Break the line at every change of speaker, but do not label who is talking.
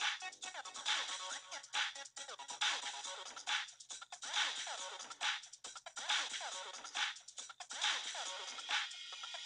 Yeah.